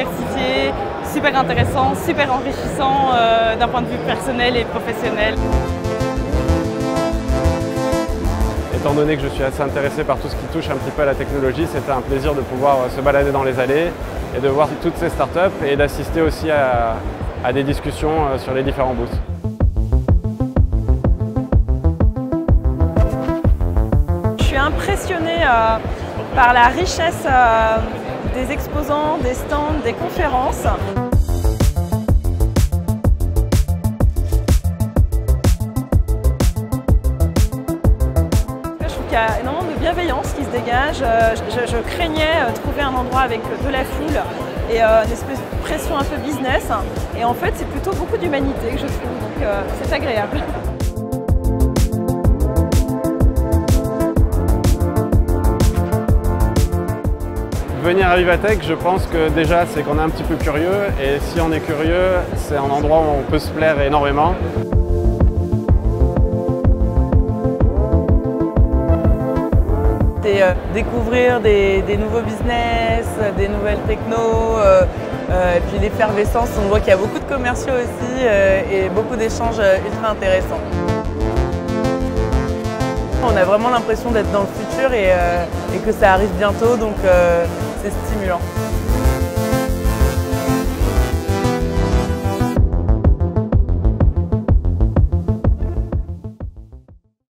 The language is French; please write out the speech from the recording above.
atelier super intéressant, super enrichissant euh, d'un point de vue personnel et professionnel. Étant donné que je suis assez intéressé par tout ce qui touche un petit peu à la technologie, c'était un plaisir de pouvoir euh, se balader dans les allées et de voir toutes ces startups et d'assister aussi à, à des discussions euh, sur les différents booths. Je suis impressionnée euh, par la richesse euh, des exposants, des stands, des conférences. Je trouve qu'il y a énormément de bienveillance qui se dégage. Euh, Je, craignais euh, trouver un endroit avec de la foule et euh, une espèce de pression un peu business. Et en fait, c'est plutôt beaucoup d'humanité que je trouve, donc euh, c'est agréable. Venir à Vivatech, je pense que déjà c'est qu'on est un petit peu curieux et si on est curieux, c'est un endroit où on peut se plaire énormément. C'est euh, découvrir des, nouveaux business, des nouvelles technos, euh, euh, et puis l'effervescence. On voit qu'il y a beaucoup de commerciaux aussi et beaucoup d'échanges ultra intéressants. On a vraiment l'impression d'être dans le futur et, et que ça arrive bientôt, donc c'est stimulant.